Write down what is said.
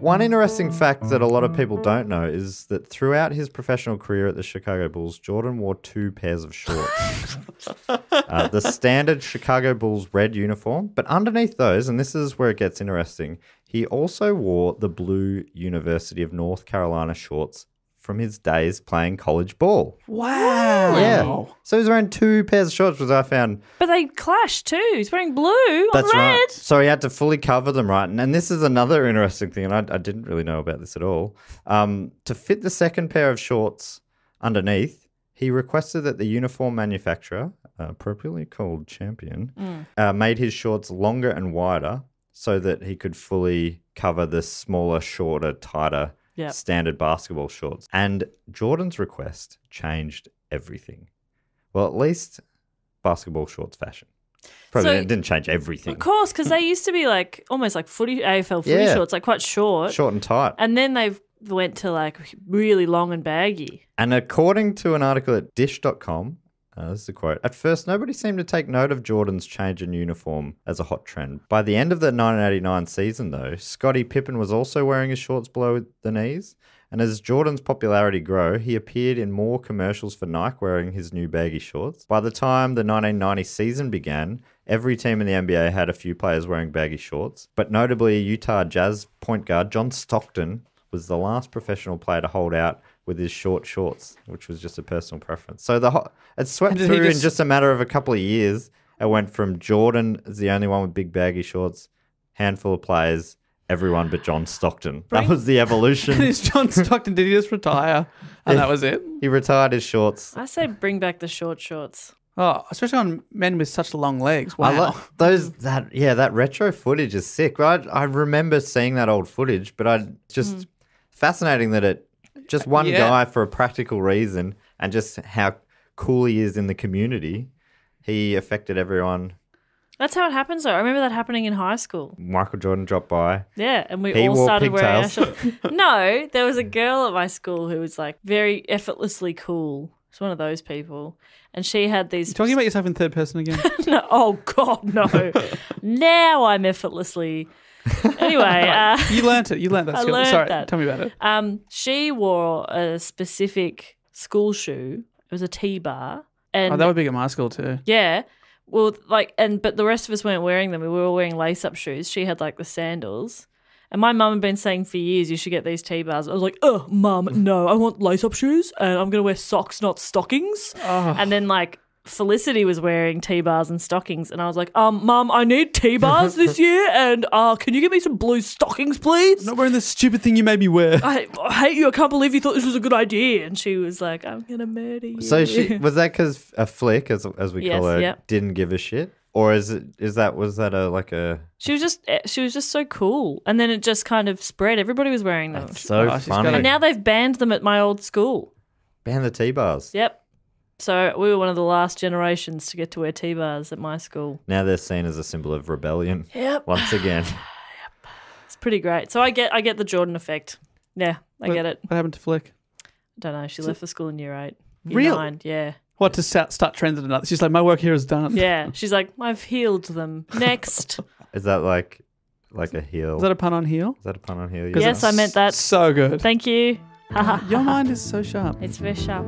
One interesting fact that a lot of people don't know is that throughout his professional career at the Chicago Bulls, Jordan wore two pairs of shorts. uh, the standard Chicago Bulls red uniform, but underneath those, and this is where it gets interesting, he also wore the blue University of North Carolina shorts from his days playing college ball. Wow. Yeah. So he's wearing two pairs of shorts, which I found But they clash too. He's wearing blue on That's red. right. So he had to fully cover them, right? And, and this is another interesting thing, and I, I didn't really know about this at all. Um, to fit the second pair of shorts underneath, he requested that the uniform manufacturer, uh, appropriately called Champion, Mm. uh, made his shorts longer and wider so that he could fully cover the smaller, shorter, tighter Yep. standard basketball shorts. And Jordan's request changed everything. Well, at least basketball shorts fashion. Probably So- didn't- didn't change everything. Of course, because they used to be like almost like footy AFL footy Yeah. shorts, like quite short. Short and tight. And then they've went to like really long and baggy. And according to an article at dish.com, uh, this is a quote. At first, nobody seemed to take note of Jordan's change in uniform as a hot trend. By the end of the 1989 season, though, Scottie Pippen was also wearing his shorts below the knees. And as Jordan's popularity grew, he appeared in more commercials for Nike wearing his new baggy shorts. By the time the 1990 season began, every team in the NBA had a few players wearing baggy shorts. But notably, Utah Jazz point guard John Stockton was the last professional player to hold out with his short shorts, which was just a personal preference. So the ho- it swept And did he through in just- just a matter of a couple of years. It went from Jordan as the only one with big baggy shorts, handful of players, everyone but John Stockton. That was the evolution. Is John Stockton, did he just retire? And that was it? he retired his shorts. I say bring back the short shorts. Oh, especially on men with such long legs. Wow. I lo- those that yeah that retro footage is sick. I I remember seeing that old footage, but I just mm. fascinating that it just one Yeah. guy for a practical reason and just how cool he is in the community. He affected everyone. That's how it happens though. I remember that happening in high school. Michael Jordan dropped by. Yeah, and we He all wore started wearing our shorts. No, there was a girl at my school who was like very effortlessly cool. She's one of those people. And she had these you talking about yourself in third person again? no, oh god, no. now I'm effortlessly Anyway, uh, you learnt it. You learnt that I skill. learnt Sorry, that. tell me about it. um she wore a specific school shoe. It was a T bar. And Oh, that would be at my school too. Yeah. Well, like, and but the rest of us weren't wearing them. We were all wearing lace up shoes. She had like the sandals. And my mum had been saying for years, you should get these T bars. I was like, oh, mum, no, I want lace up shoes and I'm going to wear socks, not stockings. And then, like, Felicity was wearing T bars and stockings. And I was like, um, mum, I need T bars this year. And uh, can you get me some blue stockings, please? Not wearing the stupid thing you made me wear. I, I hate you. I can't believe you thought this was a good idea. And she was like, I'm going to murder you. So she was that because a flick, as as we Yes, call her, yep. didn't give a shit, or is it is that was that a like a She was just eh, she was just so cool, and then it just kind of spread. Everybody was wearing them, so Oh, she's funny? got and now they've banned them at my old school. ban the T bars. Yep. So we were one of the last generations to get to wear T bars at my school. Now they're seen as a symbol of rebellion. Yep. Once again, yep. It's pretty great. So I get I get the Jordan effect. Yeah, I What- get it. What happened to Flick? I don't know. She left for school in year eight. Year Real- nine, yeah. What to start, start trends and another? She's like, my work here is done. Yeah. She's like, I've healed them. Next. is that like like a heel? Is that a pun on heel? Is that a pun on heel? yes, I meant that. So good. Thank you. Your mind is so sharp. It's very sharp.